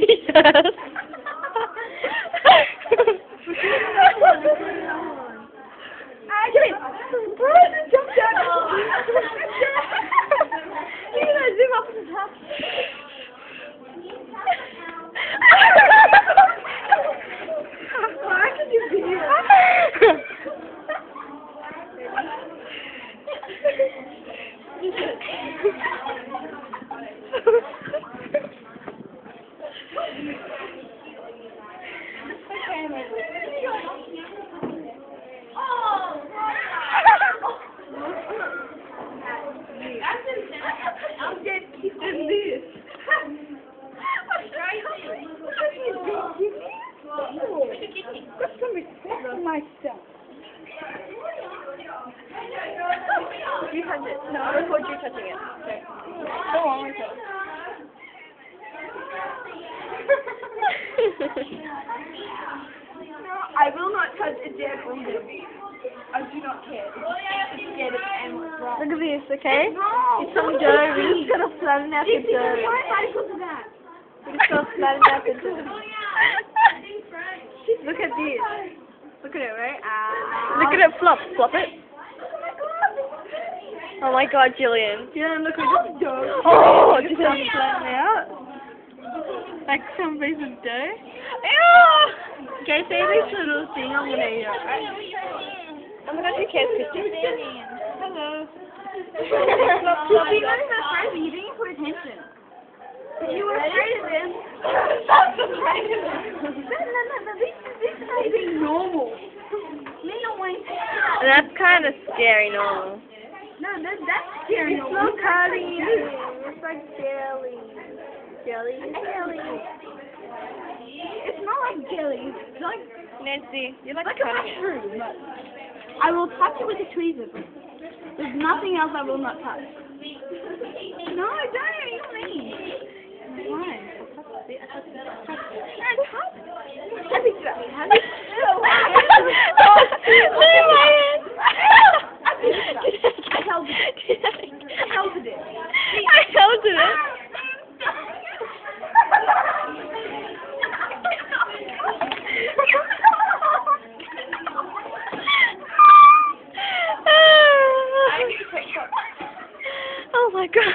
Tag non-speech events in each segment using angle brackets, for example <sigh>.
Jesus. Myself. You touch it. No, record you touching it. Okay. Go on, record. No, I will not touch a dead woman. I do not care. It's dead and wrong. Look at this, okay? It's wrong. It's some dirt. We're gonna flatten out the dirt. why did I put that? We're gonna flatten out the dirt. Look at this. Look at it, right? Uh, Look at it flop. Flop it. Oh my god, Jillian. Yeah, look at this dog. Oh, just gonna <laughs> flatten out. <laughs> Like some piece of dough. Ew! Okay, say this little thing. I'm gonna eat it. I'm gonna do kids picture. Hello. You're being very surprised, but you didn't put attention. You were afraid of them. Stop afraid of them. No, no, no, no. This, this is not even normal. Me not wanting. That's kind of scary, normal. No, that, that's scary. It's normal. so cutting. It's like jelly. Jelly. Jelly. It's not like jelly. It's like Nancy, you're like, like a mushroom. I will touch it with a tweezer. There's nothing else I will not touch. No, don't. You mean? Why? No, touch. Have you done? Have you? Leave my hand. I held it. I held it. I held it. Oh my god.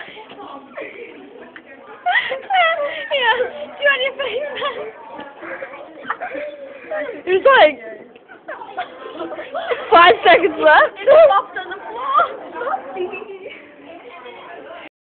yeah, do you want your face? It's like five seconds left.